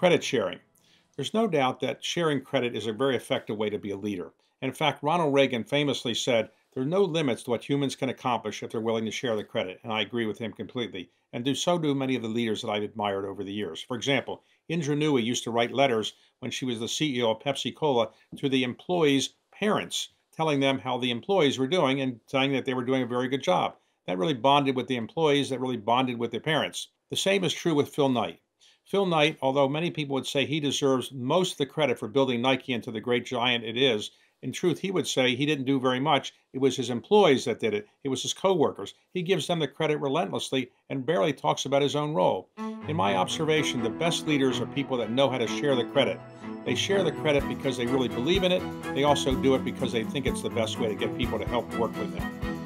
Credit sharing. There's no doubt that sharing credit is a very effective way to be a leader. In fact, Ronald Reagan famously said, There are no limits to what humans can accomplish if they're willing to share the credit. And I agree with him completely. And do so do many of the leaders that I've admired over the years. For example, Indra Nooyi used to write letters when she was the CEO of Pepsi Cola to the employees' parents, telling them how the employees were doing and saying that they were doing a very good job. That really bonded with the employees, that really bonded with their parents. The same is true with Phil Knight. Phil Knight, although many people would say he deserves most of the credit for building Nike into the great giant it is, in truth, he would say he didn't do very much. It was his employees that did it. It was his coworkers. He gives them the credit relentlessly and barely talks about his own role. In my observation, the best leaders are people that know how to share the credit. They share the credit because they really believe in it. They also do it because they think it's the best way to get people to help work with them.